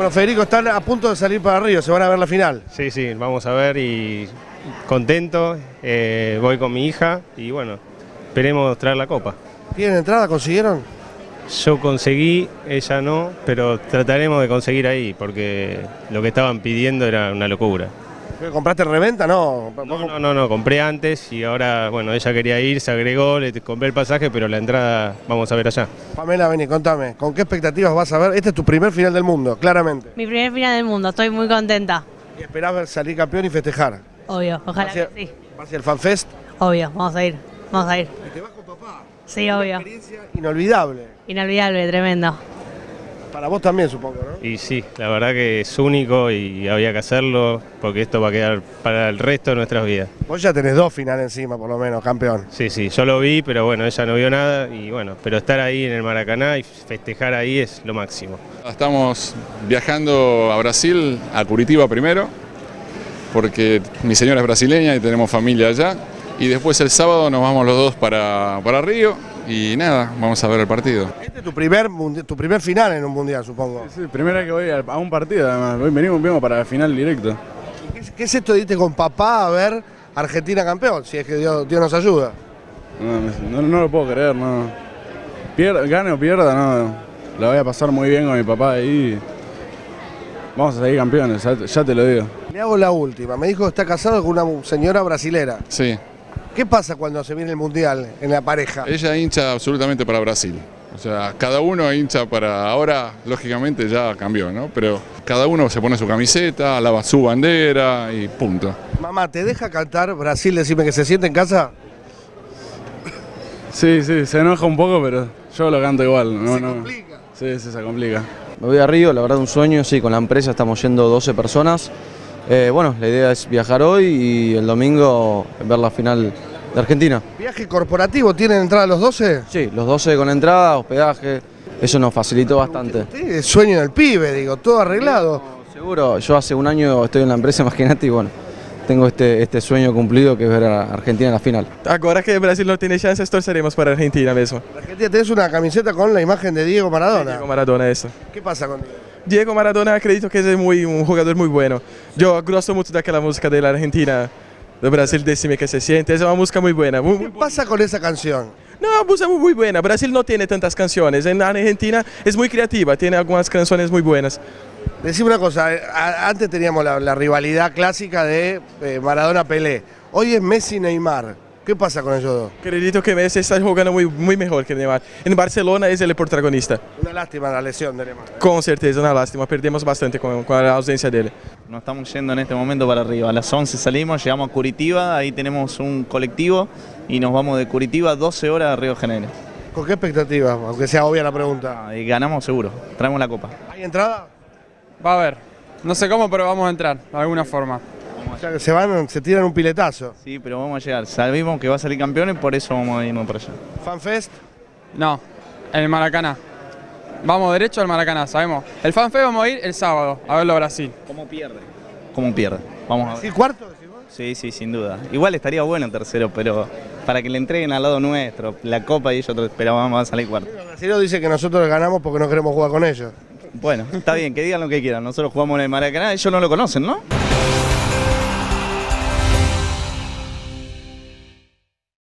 Bueno, Federico, están a punto de salir para Río, se van a ver la final. Sí, sí, vamos a ver y contento. eh, voy con mi hija y bueno, esperemos traer la copa. ¿Tienen entrada? ¿Consiguieron? Yo conseguí, ella no, pero trataremos de conseguir ahí porque lo que estaban pidiendo era una locura. ¿Compraste reventa? No. No, no, no, no, compré antes y ahora, bueno, ella quería ir, se agregó, le compré el pasaje, pero la entrada vamos a ver allá. Pamela, vení, contame, ¿con qué expectativas vas a ver? Este es tu primer final del mundo, claramente. Mi primer final del mundo, estoy muy contenta. Y esperás ver salir campeón y festejar. Obvio, ojalá ¿Vas a ir- que sí. ¿Vas a ir al FanFest? Obvio, vamos a ir, vamos a ir. Y te vas con papá. Sí, obvio. Experiencia inolvidable. Inolvidable, tremendo. Para vos también, supongo, ¿no? Y sí, la verdad que es único y había que hacerlo porque esto va a quedar para el resto de nuestras vidas. Vos ya tenés dos finales encima, por lo menos, campeón. Sí, sí, yo lo vi, pero bueno, ella no vio nada y bueno, pero estar ahí en el Maracaná y festejar ahí es lo máximo. Estamos viajando a Brasil, a Curitiba primero, porque mi señora es brasileña y tenemos familia allá. Y después el sábado nos vamos los dos para, para Río y nada, vamos a ver el partido. Este es tu primer, tu primer final en un mundial, supongo. Sí, primera vez que voy a, a un partido, además. Hoy venimos, venimos para la final directo. ¿Qué, es- qué es esto de irte con papá a ver Argentina campeón? Si es que Dios, Dios nos ayuda. No, no, no lo puedo creer, no. Pierda, gane o pierda, no. La voy a pasar muy bien con mi papá ahí. Vamos a seguir campeones, ya, te- ya te lo digo. Le hago la última. Me dijo que está casado con una señora brasilera. Sí, ¿Qué pasa cuando se viene el mundial en la pareja? ella hincha absolutamente para Brasil. O sea, cada uno hincha para... Ahora, lógicamente, ya cambió, ¿no? Pero cada uno se pone su camiseta, lava su bandera y punto. Mamá, ¿te deja cantar Brasil? Decime que se siente en casa. Sí, sí, se enoja un poco, pero yo lo canto igual. No, Se no. complica. Sí, sí, se complica. Me voy a Río, la verdad un sueño, sí, con la empresa estamos yendo 12 personas. Eh, bueno, la idea es viajar hoy y el domingo ver la final de Argentina. ¿Viaje corporativo? ¿Tienen entrada los 12? Sí, los 12 con entrada, hospedaje, eso nos facilitó bastante. Sí, el sueño del pibe, digo, todo arreglado. Seguro, yo hace un año estoy en la empresa, imagínate, y bueno, tengo este, este sueño cumplido que es ver a Argentina en la final. Agora que Brasil não tem chances, torceremos para Argentina mesmo. Argentina, tenés una camiseta con la imagen de Diego Maradona. Diego Maradona, isso. ¿Qué pasa con Diego? Diego Maradona, acredito que é muy, um jogador muito bueno. Eu gosto muito daquela música dele, Argentina, do Brasil, Decime que se siente. É uma música muito buena. Muy, ¿Qué muy, pasa con esa canción? é uma música muito buena. Brasil não tem tantas canções. Na Argentina é muito criativa, tem algumas canções muito buenas. Decime una cosa, eh, antes teníamos la, la rivalidad clásica de eh, Maradona-Pelé. Hoy es Messi-Neymar. ¿Qué pasa con ellos dos? Acredito que Messi está jogando muito, muito melhor que Neymar. Em Barcelona, é ele protagonista. Una lástima la lesión de Neymar. Com certeza, uma lástima. Perdemos bastante com, com a ausência dele. Nos estamos yendo en este momento para arriba. A las 11 salimos, llegamos a Curitiba, ahí tenemos un colectivo y nos vamos de Curitiba 12 horas a Río de Janeiro. ¿Con qué expectativas? Aunque sea obvia la pregunta. Ah, Y ganamos seguro, traemos la copa. ¿Hay entrada? Va a ver. No sé cómo, pero vamos a entrar, de alguna forma. O sea, que se van, se tiran un piletazo. Sí, pero vamos a llegar. Sabemos que va a salir campeón y por eso vamos a irnos para allá. ¿Fanfest? No, en el Maracaná. Vamos derecho al Maracaná, sabemos. El fanfe vamos a ir el sábado a verlo a Brasil. ¿Cómo pierde? ¿Cómo pierde? Vamos a ver. ¿Sí, cuarto? Sí, sí, sin duda. Igual estaría bueno tercero, pero para que le entreguen al lado nuestro, la copa y ellos pero vamos a salir cuarto. El brasileño dice que nosotros ganamos porque no queremos jugar con ellos. Bueno, está bien, que digan lo que quieran. Nosotros jugamos en el Maracaná, ellos no lo conocen, ¿no?